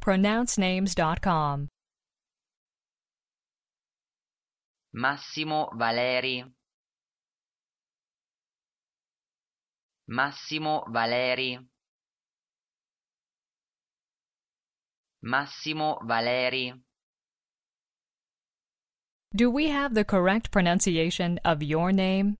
pronouncenames.com. Massimo Valeri Massimo Valeri Massimo Valeri Do we have the correct pronunciation of your name?